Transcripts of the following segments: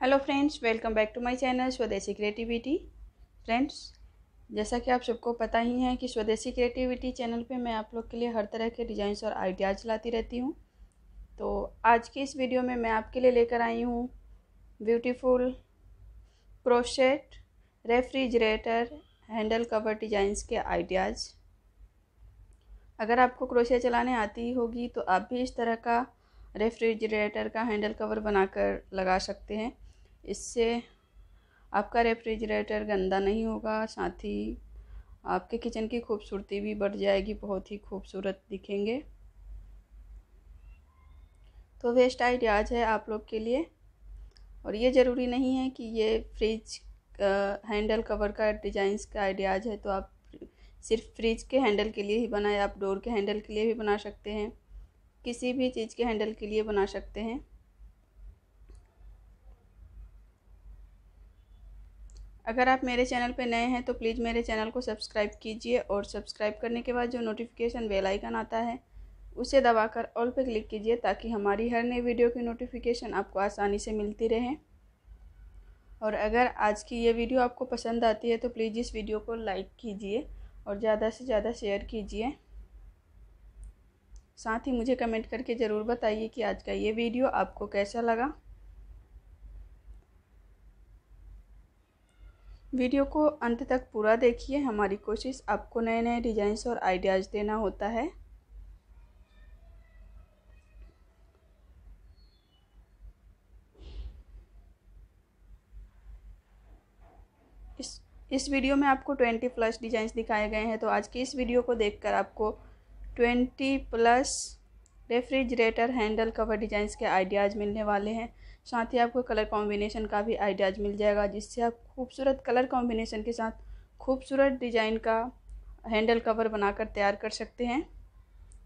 Hello friends, welcome back to my channel Swadeshi creativity. Friends, जैसा कि आप सबको पता ही है कि स्वदेशी क्रिएटिविटी चैनल पे मैं आप लोग के लिए हर तरह के डिज़ाइंस और आइडियाज़ लाती रहती हूँ। तो आज की इस वीडियो में मैं आपके लिए लेकर आई हूँ beautiful crochet, refrigerator, handle cover designs के आइडियाज़। अगर आपको क्रोशे चलाने आती होगी तो आप भी इस तरह का रेफ्रिजरेटर का हैंडल कवर बनाकर लगा सकते हैं। इससे आपका रेफ्रिजरेटर गंदा नहीं होगा, साथ ही आपके किचन की खूबसूरती भी बढ़ जाएगी, बहुत ही खूबसूरत दिखेंगे। तो वेस्ट आइडियाज़ है आप लोग के लिए। और ये ज़रूरी नहीं है कि ये फ्रिज हैंडल कवर का डिज़ाइंस का आइडियाज़ है तो आप सिर्फ़ फ्रिज के हैंडल के लिए ही बनाए, आप डोर के हैंडल के लिए भी बना सकते हैं, किसी भी चीज़ के हैंडल के लिए बना सकते हैं। अगर आप मेरे चैनल पर नए हैं तो प्लीज़ मेरे चैनल को सब्सक्राइब कीजिए और सब्सक्राइब करने के बाद जो नोटिफिकेशन बेल आइकन आता है, उसे दबाकर ऑल पर क्लिक कीजिए ताकि हमारी हर नई वीडियो की नोटिफिकेशन आपको आसानी से मिलती रहे। और अगर आज की ये वीडियो आपको पसंद आती है तो प्लीज़ इस वीडियो को लाइक कीजिए और ज़्यादा से ज़्यादा शेयर कीजिए। साथ ही मुझे कमेंट करके ज़रूर बताइए कि आज का ये वीडियो आपको कैसा लगा। वीडियो को अंत तक पूरा देखिए। हमारी कोशिश आपको नए नए डिज़ाइंस और आइडियाज़ देना होता है। इस इस वीडियो में आपको ट्वेंटी प्लस डिज़ाइंस दिखाए गए हैं तो आज की इस वीडियो को देखकर आपको twenty plus refrigerator handle cover designs के आइडियाज़ मिलने वाले हैं। साथ ही आपको कलर कॉम्बिनेशन का भी आइडियाज़ मिल जाएगा, जिससे आप खूबसूरत कलर कॉम्बिनेशन के साथ खूबसूरत डिज़ाइन का हैंडल कवर बनाकर तैयार कर सकते हैं।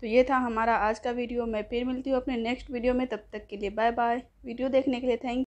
तो ये था हमारा आज का वीडियो। मैं फिर मिलती हूँ अपने नेक्स्ट वीडियो में। तब तक के लिए बाय बाय वीडियो देखने के लिए थैंक